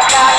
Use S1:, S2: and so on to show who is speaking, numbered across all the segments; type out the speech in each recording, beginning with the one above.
S1: くし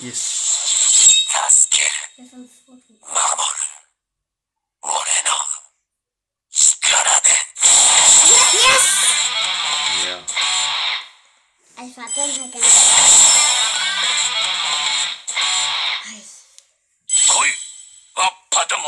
S2: イエス
S1: 助ける守る俺の力で。
S2: いや。
S3: Es falta una canción. Ay.
S1: 来いわっぱども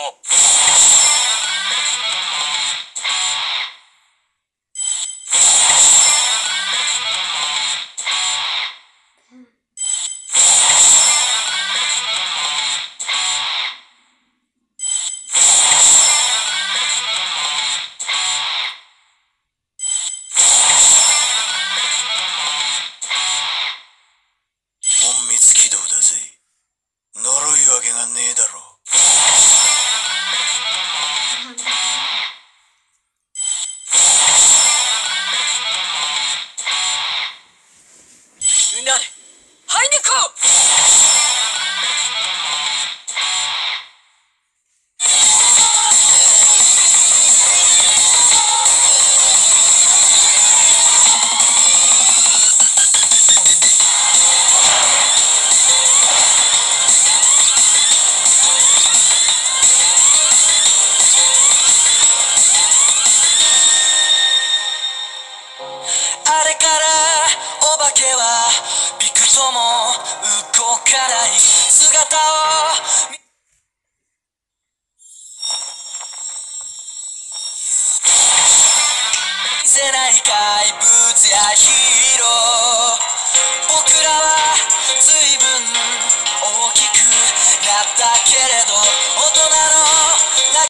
S1: 道だぜ。呪いわけがねえだろあれからお化けはびくとも動かない姿を。見せない怪物やヒーロー。